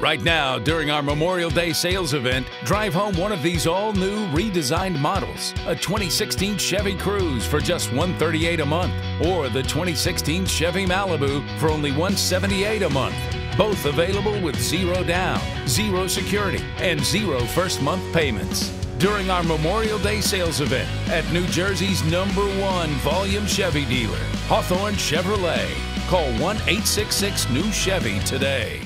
Right now, during our Memorial Day sales event, drive home one of these all new redesigned models a 2016 Chevy Cruze for just $138 a month, or the 2016 Chevy Malibu for only $178 a month. Both available with zero down, zero security, and zero first month payments. During our Memorial Day sales event at New Jersey's number one volume Chevy dealer, Hawthorne Chevrolet. Call 1 866 New Chevy today.